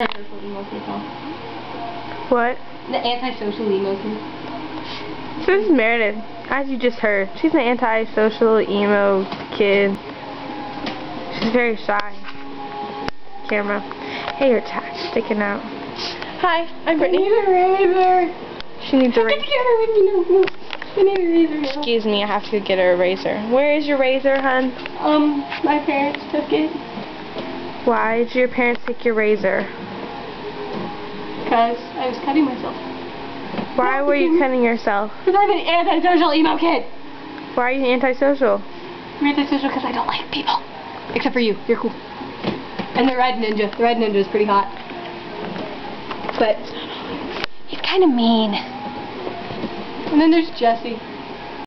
Antisocial emo kid. What? The antisocial emo kid. This is Meredith, as you just heard. She's an antisocial emo kid. She's very shy. Camera. Hey, your sticking out. Hi, I'm Brittany. a razor. She needs a razor. I need a razor now. Excuse me, I have to get her a razor. Where is your razor, hun? Um, my parents took it Why did your parents take your razor? Because I was cutting myself. Why were you cutting yourself? Because I'm an antisocial emo kid. Why are you antisocial? I'm antisocial because I don't like people. Except for you. You're cool. And the red ninja. The red ninja is pretty hot. But he's kind of mean. And then there's Jesse.